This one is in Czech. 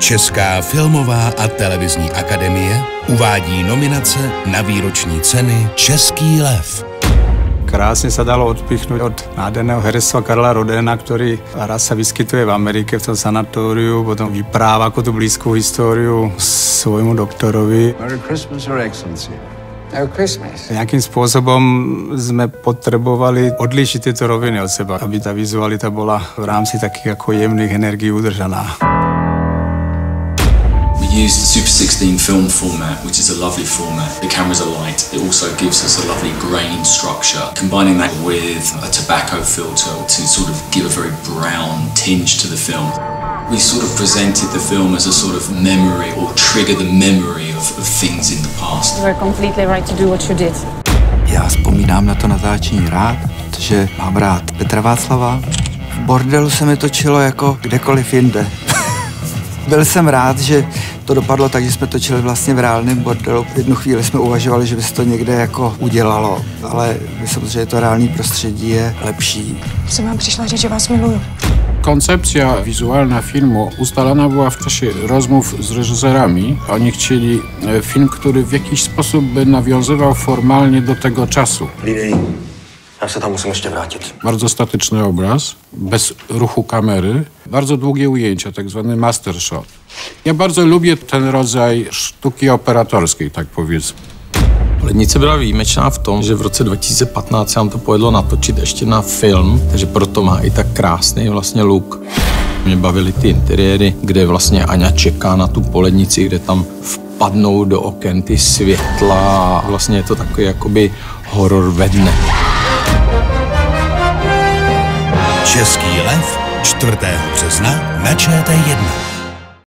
Česká filmová a televizní akademie uvádí nominace na výroční ceny Český lev. Krásně se dalo odpichnout od nádherného herectva Karla Rodena, který raz se vyskytuje v Americe v tom sanatoriu, potom vyprává jako tu blízkou historii svojmu doktorovi. Merry Christmas, Your Excellency. Nějakým způsobem jsme potřebovali odlišit tyto roviny od sebe, aby ta vizualita byla v rámci takých jako jemných energií udržaná. Use the Super 16 film format, which is a lovely format. The cameras are light. It also gives us a lovely grain structure. Combining that with a tobacco filter to sort of give a very brown tinge to the film. We sort of presented the film as a sort of memory or trigger the memory of, of things in the past. You were completely right to do what you did. Já vzpomínám na to natáčení rád, protože mám rád Petra Václava. V bordelu se mi točilo jako kdekoliv jinde. Byl jsem rád, že to dopadlo tak, že jsme točili vlastně v reálném bordelu. V jednu chvíli jsme uvažovali, že by se to někde jako udělalo, ale samozřejmě to reální prostředí je lepší. Jsem vám přišla říct, že vás miluju. Koncepcja wizualna filmu ustalana była w czasie rozmów z reżyserami. Oni chcieli e, film, który w jakiś sposób by nawiązywał formalnie do tego czasu. Lidej, já se tam musím ještě vrátit. Bardzo statyczny obraz, bez ruchu kamery, bardzo długie ujęcia, tak zwany master shot. Ja bardzo lubię ten rodzaj sztuki operatorskiej, tak powiedzmy. Lednice byla výjimečná v tom, že v roce 2015 se nám to povedlo natočit ještě na film, takže proto má i tak krásný vlastně look. Mě bavily ty interiéry, kde vlastně Aňa čeká na tu polednici, kde tam vpadnou do oken ty světla a vlastně je to takový jakoby horor ve dne. Český lev 4. března na ČT1.